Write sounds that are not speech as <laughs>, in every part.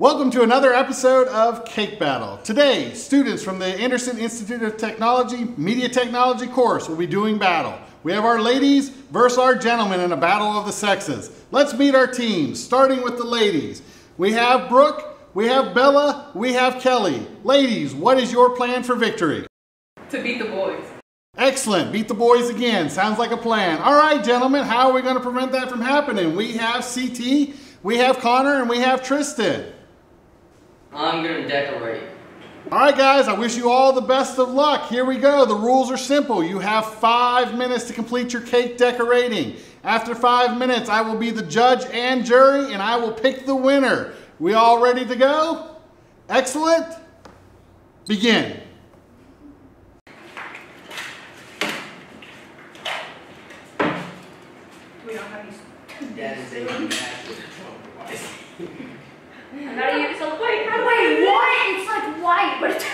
Welcome to another episode of Cake Battle. Today, students from the Anderson Institute of Technology Media Technology course will be doing battle. We have our ladies versus our gentlemen in a battle of the sexes. Let's meet our teams, starting with the ladies. We have Brooke, we have Bella, we have Kelly. Ladies, what is your plan for victory? To beat the boys. Excellent. Beat the boys again. Sounds like a plan. All right, gentlemen, how are we going to prevent that from happening? We have CT, we have Connor, and we have Tristan. I'm gonna decorate. All right, guys, I wish you all the best of luck. Here we go. The rules are simple. You have five minutes to complete your cake decorating. After five minutes, I will be the judge and jury, and I will pick the winner. We all ready to go? Excellent. Begin. We don't have these. That is a massive <laughs> <laughs> How do you so wait? How do Wait, I what? It's like white, but it's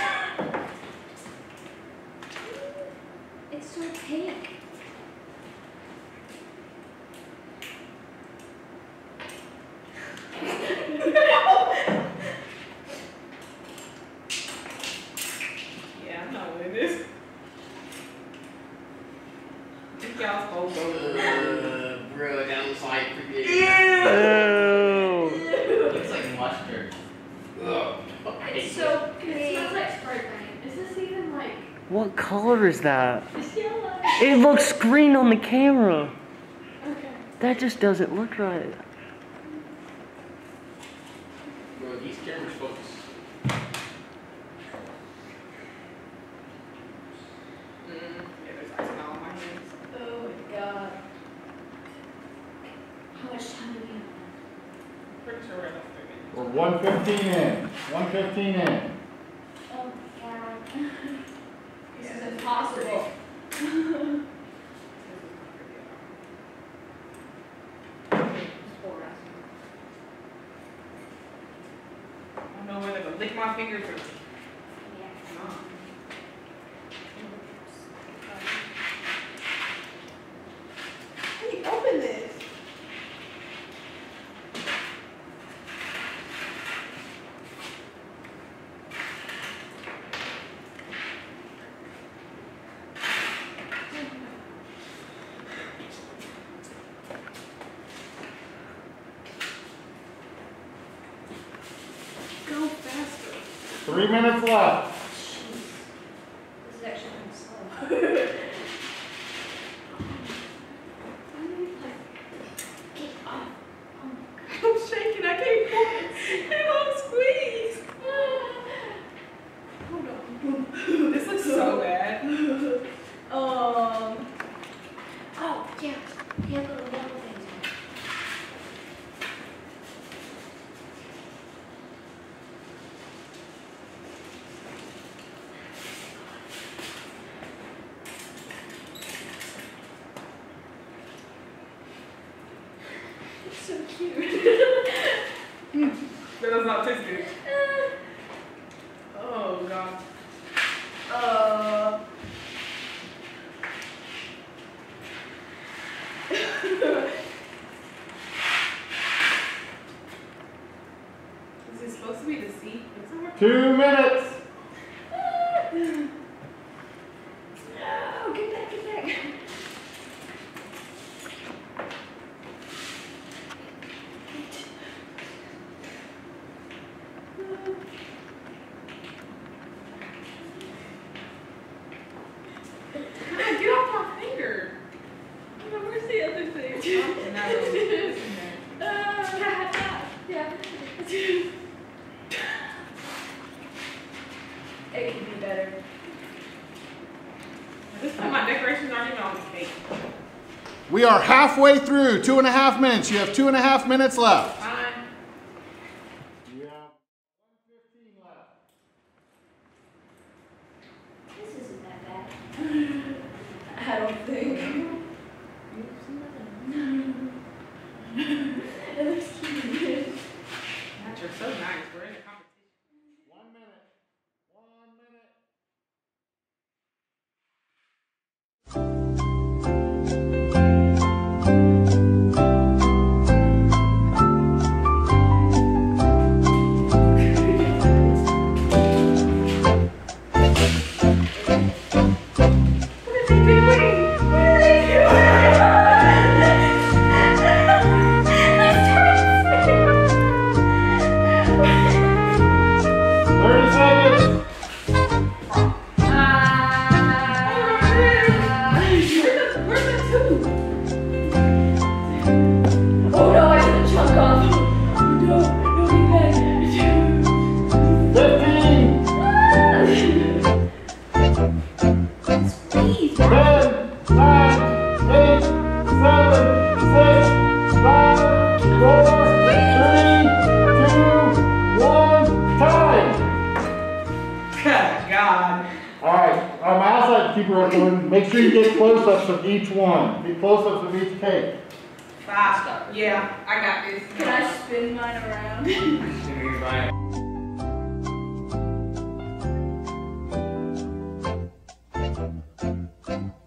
it's so pink. Yeah, I'm not with this. Think y'all supposed to. Uh, bro, that looks like freaking. Looks It's so It smells like spray paint. Is this even like? What color is that? It's yellow. It looks green on the camera. Okay. That just doesn't look right. Bro, these cameras focus. Mm, yeah, there's ice all on my hands. Oh my god. How much time do we have? Pretty sure we're about three minutes. We're 115 in. 115 in. Oh my god. This is impossible. This is not pretty at all. Just pour it out. I don't know whether to lick my fingers or Yeah. not. How do you open this? Go faster. Three minutes left. This is actually slow. I'm shaking. I can't pull it. It won't squeeze. Hold on. This looks so bad. Um. Oh, yeah. Yeah, little yellow things. It's so cute. That does not taste good. Oh god. Uh. <laughs> Is it supposed to be the seat? Two minutes. No, <laughs> get back, get back. God, get off my finger. Oh, where's the other thing? And that little- it's in there. Uh, yeah. It could be better. At this point, my decorations aren't even on the cake. We are halfway through. Two and a half minutes. You have two and a half minutes left. Fine. You have 115 left. This isn't that bad. <laughs> I don't think. <laughs> It looks cute. <laughs> That you're so nice. We're in a mouse side keeper everyone, make sure you get close-ups of each one. Get close-ups of each cake. Faster. Yeah, I got this. Can I spin mine around? <laughs>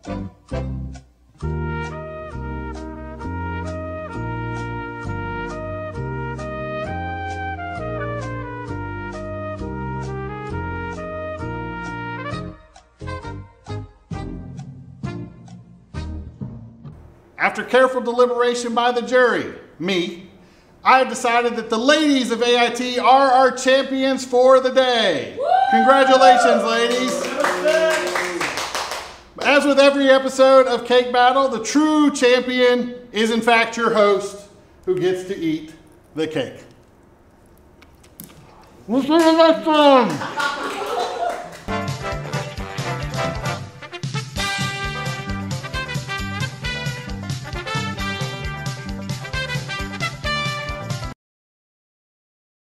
After careful deliberation by the jury, me, I have decided that the ladies of AIT are our champions for the day. Congratulations, ladies. As with every episode of Cake Battle, the true champion is in fact your host who gets to eat the cake. We'll see you next time.